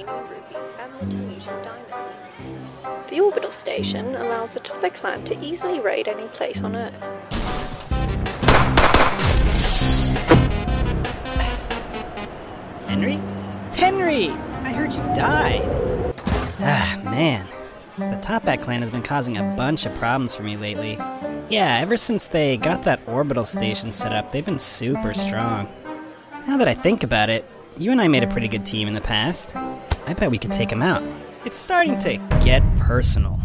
ruby and the diamond. The orbital station allows the Toppat Clan to easily raid any place on Earth. Henry? Henry! I heard you died! Ah, man. The Toppat clan has been causing a bunch of problems for me lately. Yeah, ever since they got that orbital station set up, they've been super strong. Now that I think about it, you and I made a pretty good team in the past. I bet we could take him out. It's starting to get personal.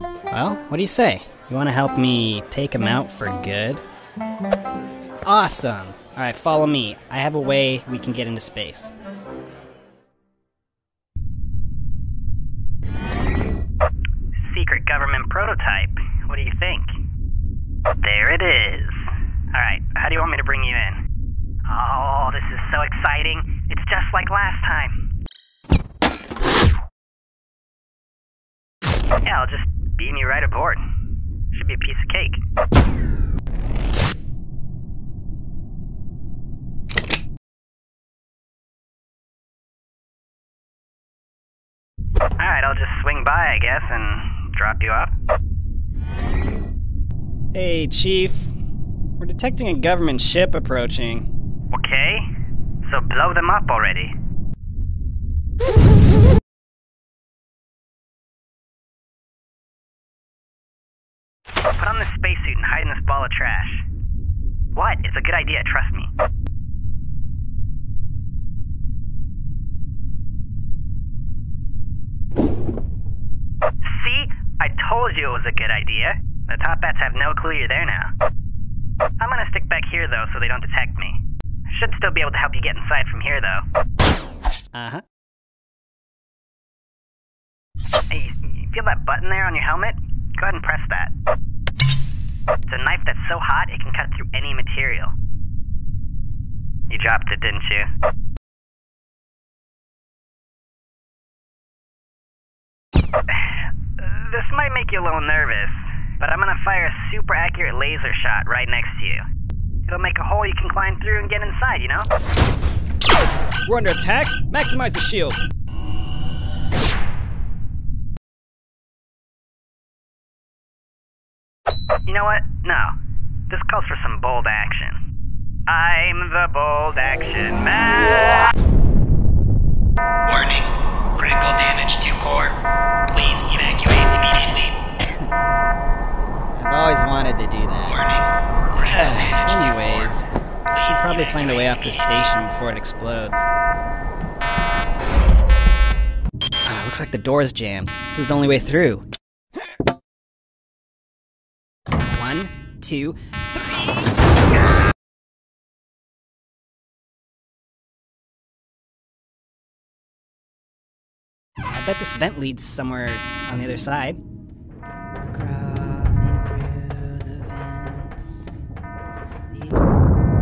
Well, what do you say? You want to help me take him out for good? Awesome! Alright, follow me. I have a way we can get into space. Secret government prototype. What do you think? There it is. Alright, how do you want me to bring you in? Oh, this is so exciting. It's just like last time. Yeah, I'll just beam you right aboard. Should be a piece of cake. Alright, I'll just swing by, I guess, and drop you off. Hey, Chief. We're detecting a government ship approaching. Okay? So blow them up already. of trash. What? It's a good idea, trust me. See? I told you it was a good idea. The Toppats have no clue you're there now. I'm gonna stick back here though so they don't detect me. Should still be able to help you get inside from here though. Uh huh. Hey, you, you feel that button there on your helmet? Go ahead and press that. It's a knife that's so hot it can cut through any material. You dropped it, didn't you? This might make you a little nervous, but I'm gonna fire a super accurate laser shot right next to you. It'll make a hole you can climb through and get inside, you know? We're under attack. Maximize the shields. You know what? No. This calls for some bold action. I'm the bold action man. Warning. Critical damage to core. Please evacuate immediately. I've always wanted to do that. Warning. Critical damage to Anyways, core. I should probably find a way off the evacuate station before it explodes. Ah, looks like the door's jammed. This is the only way through. One, two, three. I bet this vent leads somewhere on the other side.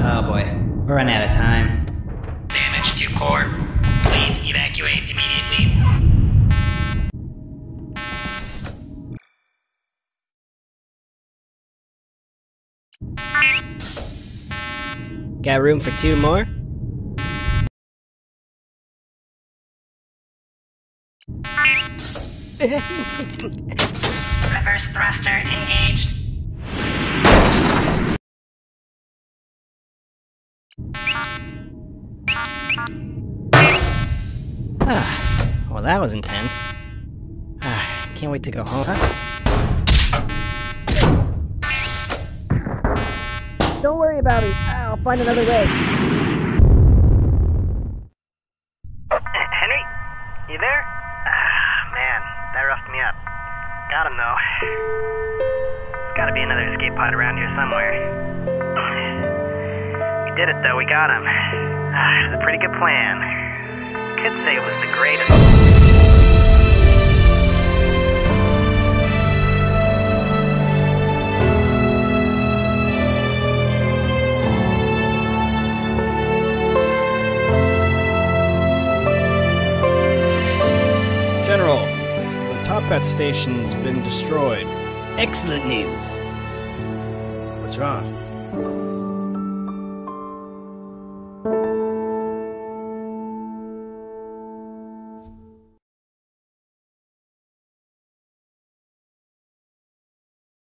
Oh boy, we're running out of time. Damage to core. Please evacuate immediately. Got room for two more? Reverse thruster engaged. Ah, well, that was intense. Ah, can't wait to go home. Don't worry about it. I'll find another way. Henry? You there? Ah, man, that roughed me up. Got him though. There's gotta be another escape pod around here somewhere. We did it though, we got him. Ah, it was a pretty good plan. Could say it was the greatest. Toppat station's been destroyed. Excellent news. What's wrong?